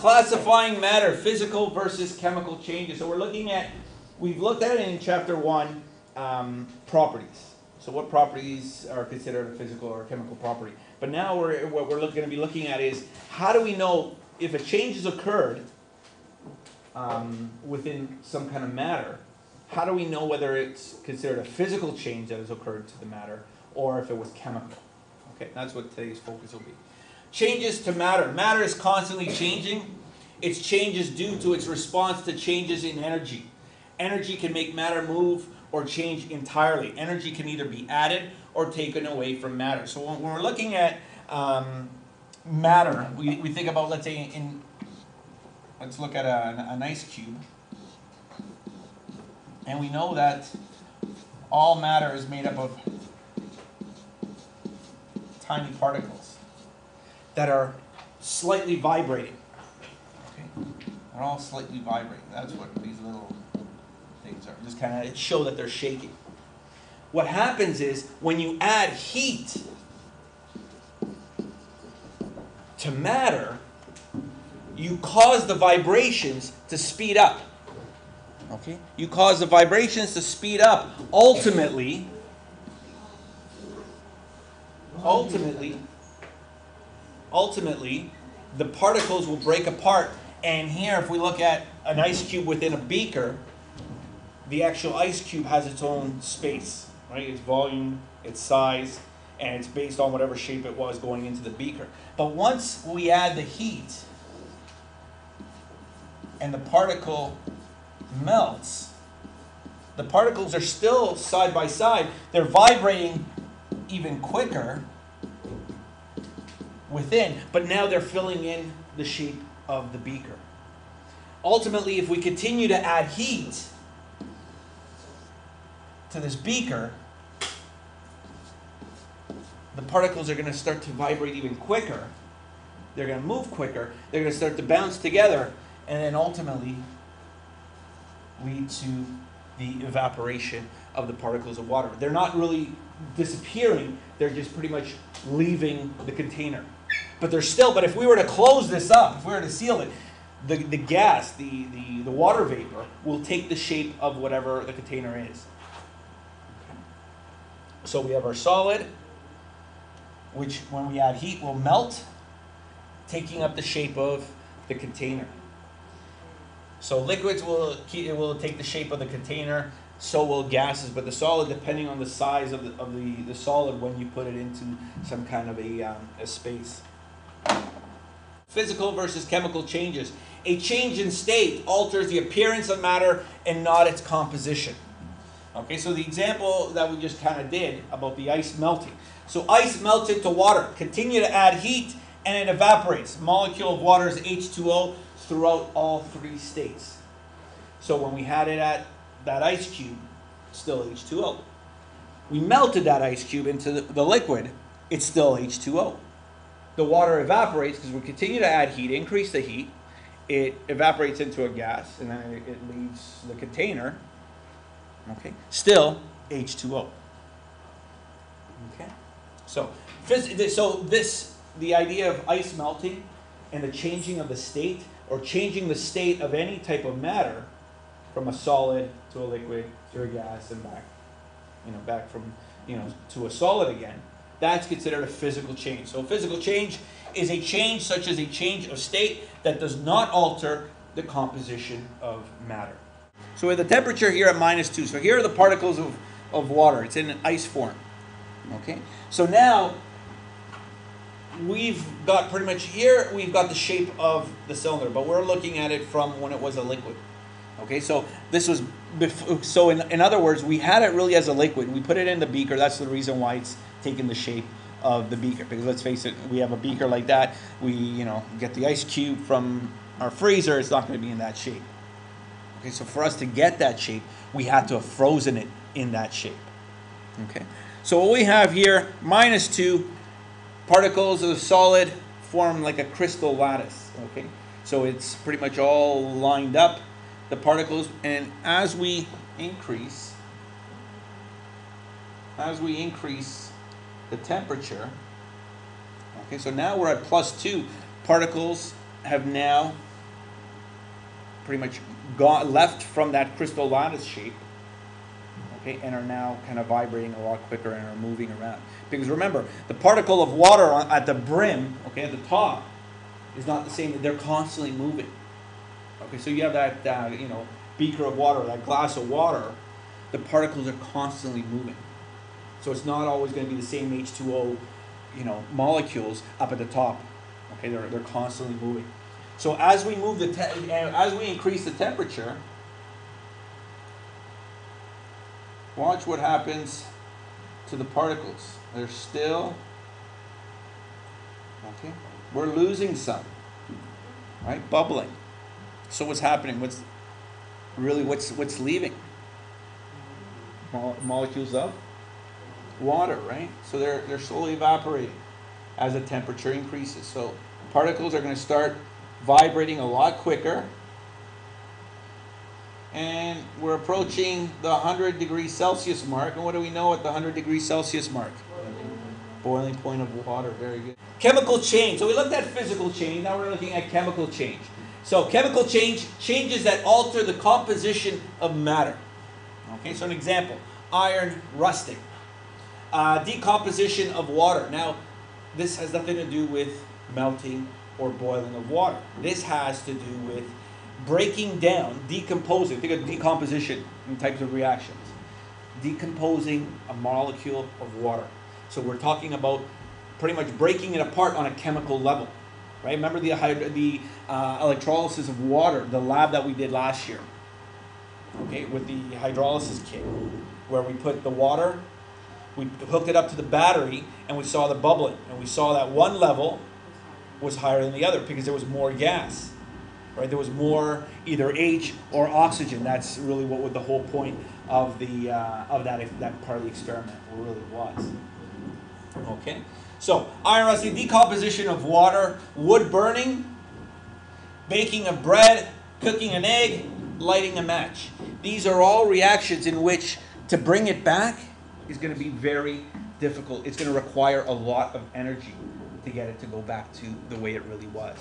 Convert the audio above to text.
classifying matter, physical versus chemical changes. So we're looking at, we've looked at it in chapter one, um, properties. So what properties are considered a physical or chemical property? But now we're, what we're going to be looking at is how do we know if a change has occurred um, within some kind of matter? How do we know whether it's considered a physical change that has occurred to the matter or if it was chemical? Okay, that's what today's focus will be. Changes to matter. Matter is constantly changing. Its changes due to its response to changes in energy. Energy can make matter move or change entirely. Energy can either be added or taken away from matter. So when we're looking at um, matter, we, we think about, let's say, in, let's look at a, an ice cube. And we know that all matter is made up of tiny particles that are slightly vibrating. Okay? They're all slightly vibrating. That's what these little things are. Just kind of show that they're shaking. What happens is when you add heat to matter, you cause the vibrations to speed up. Okay? You cause the vibrations to speed up. Ultimately, ultimately, ultimately, the particles will break apart. And here, if we look at an ice cube within a beaker, the actual ice cube has its own space, right? Its volume, its size, and it's based on whatever shape it was going into the beaker. But once we add the heat and the particle melts, the particles are still side by side. They're vibrating even quicker within, but now they're filling in the shape of the beaker. Ultimately, if we continue to add heat to this beaker, the particles are going to start to vibrate even quicker. They're going to move quicker. They're going to start to bounce together, and then ultimately lead to the evaporation of the particles of water. They're not really disappearing, they're just pretty much leaving the container. But they're still, but if we were to close this up, if we were to seal it, the, the gas, the, the, the water vapor, will take the shape of whatever the container is. So we have our solid, which when we add heat will melt, taking up the shape of the container. So liquids will it will take the shape of the container. So will gases, but the solid, depending on the size of the, of the, the solid, when you put it into some kind of a, um, a space. Physical versus chemical changes. A change in state alters the appearance of matter and not its composition. Okay, so the example that we just kind of did about the ice melting. So ice melted to water. Continue to add heat and it evaporates. Molecule of water is H2O throughout all three states. So when we had it at that ice cube, still H2O. We melted that ice cube into the, the liquid, it's still H2O. The water evaporates because we continue to add heat, increase the heat. It evaporates into a gas, and then it, it leaves the container. Okay, still H2O. Okay, so so this the idea of ice melting and the changing of the state or changing the state of any type of matter from a solid to a liquid to a gas and back, you know, back from, you know, to a solid again, that's considered a physical change. So physical change is a change such as a change of state that does not alter the composition of matter. So have the temperature here at minus 2. So here are the particles of, of water. It's in an ice form. Okay? So now we've got pretty much here, we've got the shape of the cylinder, but we're looking at it from when it was a liquid. Okay, so this was, before, so in, in other words, we had it really as a liquid. We put it in the beaker. That's the reason why it's taken the shape of the beaker. Because let's face it, we have a beaker like that. We, you know, get the ice cube from our freezer. It's not going to be in that shape. Okay, so for us to get that shape, we had to have frozen it in that shape. Okay, so what we have here, minus 2, particles of solid form like a crystal lattice. Okay, so it's pretty much all lined up, the particles, and as we increase, as we increase the temperature, okay, so now we're at plus 2, particles have now pretty much got left from that crystal lattice shape, okay, and are now kind of vibrating a lot quicker and are moving around. Because remember, the particle of water on, at the brim, okay, at the top, is not the same. They're constantly moving. Okay, so you have that, uh, you know, beaker of water, that glass of water. The particles are constantly moving. So it's not always going to be the same H2O, you know, molecules up at the top. Okay, they're, they're constantly moving. So as we move the te- eh, as we increase the temperature, watch what happens to the particles. They're still okay. We're losing some, right? Bubbling. So what's happening? What's really what's what's leaving? Mo- molecules of water, right? So they're they're slowly evaporating as the temperature increases. So particles are going to start vibrating a lot quicker. And we're approaching the 100 degrees Celsius mark. And what do we know at the 100 degrees Celsius mark? Boiling point of water. Very good. Chemical change. So we looked at physical change. Now we're looking at chemical change. So chemical change changes that alter the composition of matter. Okay, so an example iron rusting, uh, decomposition of water. Now, this has nothing to do with melting or boiling of water. This has to do with breaking down, decomposing. Think of decomposition in types of reactions. Decomposing a molecule of water. So we're talking about pretty much breaking it apart on a chemical level. Right? Remember the, the uh, electrolysis of water, the lab that we did last year. Okay, with the hydrolysis kit, where we put the water, we hooked it up to the battery, and we saw the bubbling, and we saw that one level was higher than the other because there was more gas, right? There was more either H or oxygen. That's really what the whole point of the uh, of that that part of the experiment really was. Okay, so iron rusting, decomposition of water, wood burning, baking of bread, cooking an egg, lighting a match. These are all reactions in which to bring it back is going to be very difficult. It's going to require a lot of energy to get it to go back to the way it really was.